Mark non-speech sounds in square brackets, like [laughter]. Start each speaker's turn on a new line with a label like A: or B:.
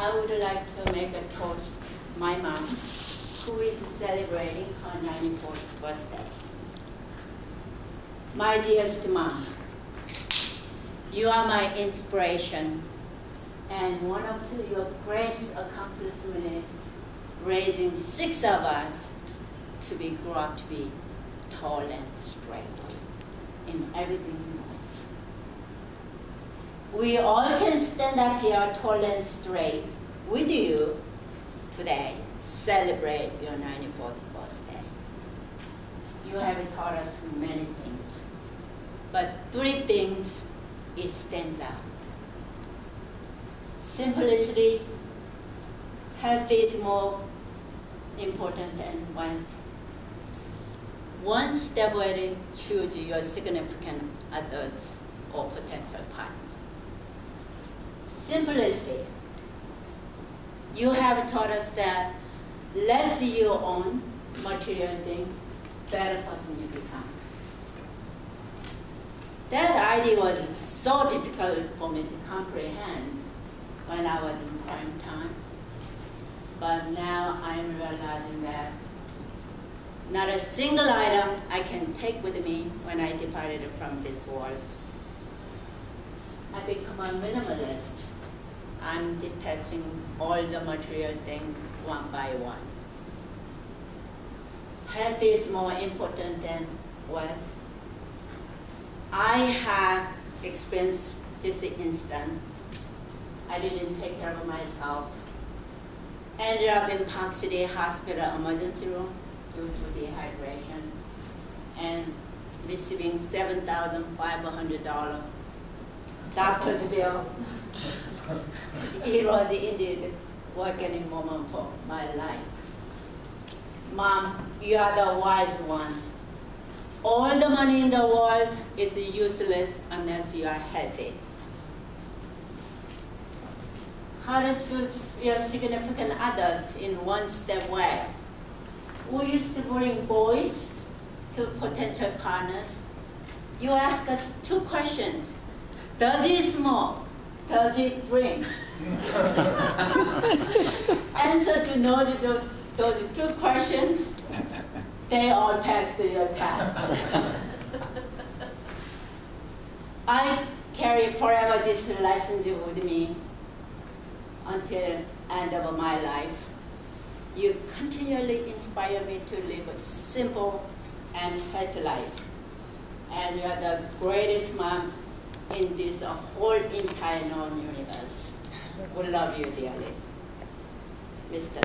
A: I would like to make a toast to my mom, who is celebrating her 94th birthday. My dearest mom, you are my inspiration, and one of your greatest accomplishments is raising six of us to be grow up to be tall and straight in everything in life. We all can stand up here tall and straight with you today, celebrate your 94th birthday. You have taught us many things, but three things it stands out. Simplicity, health is more important than wealth. One step away, choose your significant others or potential partner. Simplicity. You have taught us that less you own material things, better person you become. That idea was so difficult for me to comprehend when I was in prime time. But now I'm realizing that not a single item I can take with me when I departed from this world. I become a minimalist. I'm detaching all the material things one by one. Health is more important than wealth. I had experienced this instant. I didn't take care of myself. Ended up in Park City Hospital emergency room due to dehydration and receiving $7,500 doctor's bill. it was indeed working moment for my life. Mom, you are the wise one. All the money in the world is useless unless you are healthy. How to choose your significant others in one step way. We used to bring boys to potential partners. You ask us two questions. Does he smoke? Does he drink? [laughs] Answer to know those, those two questions, they all passed your uh, test. [laughs] I carry forever this lesson with me until end of my life. You continually inspire me to live a simple and healthy life. And you are the greatest mom in this whole entire known universe. We love you dearly. Mr.